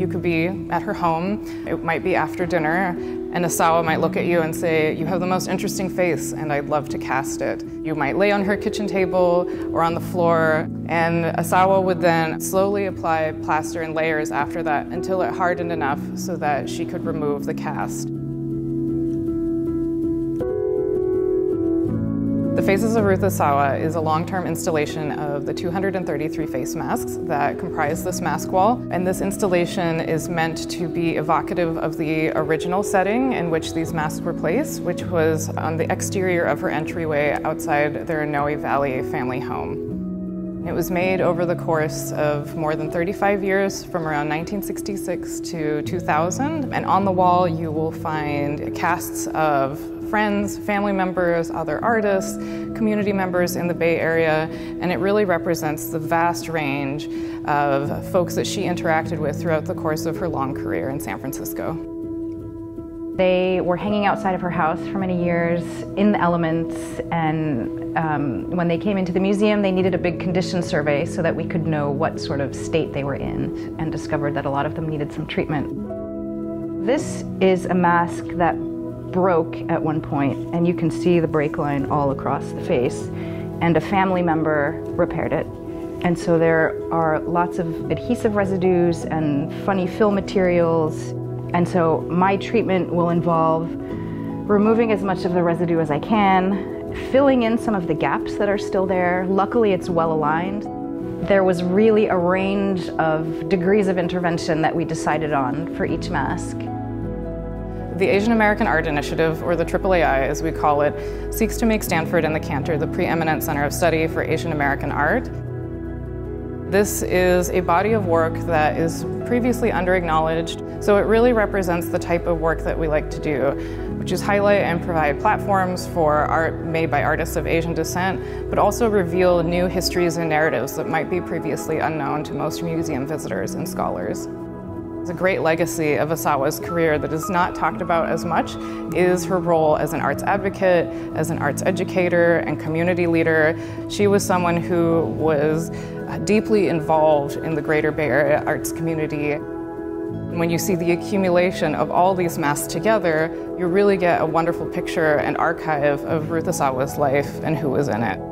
You could be at her home, it might be after dinner, and Asawa might look at you and say, You have the most interesting face, and I'd love to cast it. You might lay on her kitchen table or on the floor, and Asawa would then slowly apply plaster in layers after that until it hardened enough so that she could remove the cast. The Faces of Ruth Asawa is a long-term installation of the 233 face masks that comprise this mask wall. And this installation is meant to be evocative of the original setting in which these masks were placed, which was on the exterior of her entryway outside their Noe Valley family home. It was made over the course of more than 35 years from around 1966 to 2000. And on the wall, you will find casts of friends, family members, other artists, community members in the Bay Area, and it really represents the vast range of folks that she interacted with throughout the course of her long career in San Francisco. They were hanging outside of her house for many years in the elements, and um, when they came into the museum, they needed a big condition survey so that we could know what sort of state they were in, and discovered that a lot of them needed some treatment. This is a mask that broke at one point, and you can see the break line all across the face, and a family member repaired it. And so there are lots of adhesive residues and funny fill materials. And so my treatment will involve removing as much of the residue as I can, filling in some of the gaps that are still there. Luckily, it's well aligned. There was really a range of degrees of intervention that we decided on for each mask. The Asian American Art Initiative, or the AAAI as we call it, seeks to make Stanford and the Cantor the preeminent center of study for Asian American art. This is a body of work that is previously underacknowledged, so it really represents the type of work that we like to do, which is highlight and provide platforms for art made by artists of Asian descent, but also reveal new histories and narratives that might be previously unknown to most museum visitors and scholars. A great legacy of Asawa's career that is not talked about as much is her role as an arts advocate, as an arts educator, and community leader. She was someone who was deeply involved in the greater Bay Area arts community. When you see the accumulation of all these masks together, you really get a wonderful picture and archive of Ruth Asawa's life and who was in it.